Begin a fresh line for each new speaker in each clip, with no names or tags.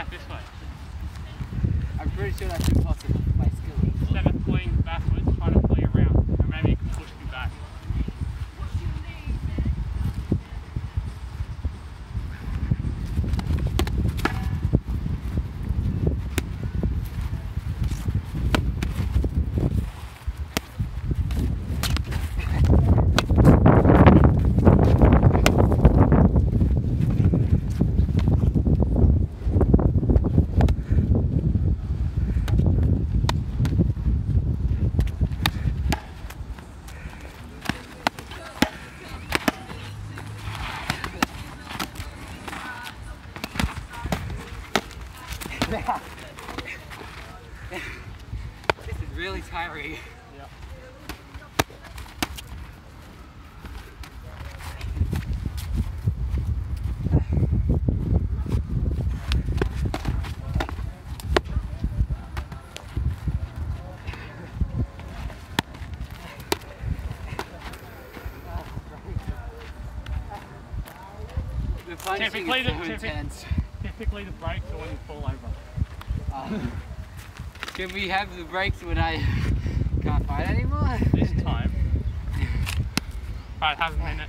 back this way.
I'm
pretty
sure
that's
impossible
for my skill. Seven point back. this is really tiring.
Typically, the, typically, typically the breaks are when you
pull can we have the breaks when I can't fight anymore?
This time. Alright, have a minute.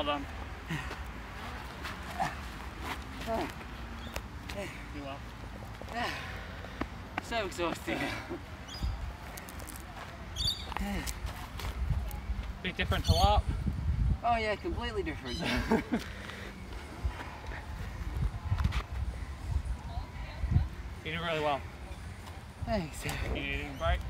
Well done. You well.
So exhausting.
Big different to up.
Oh yeah, completely different.
You did really well.
Thanks.
You need a break.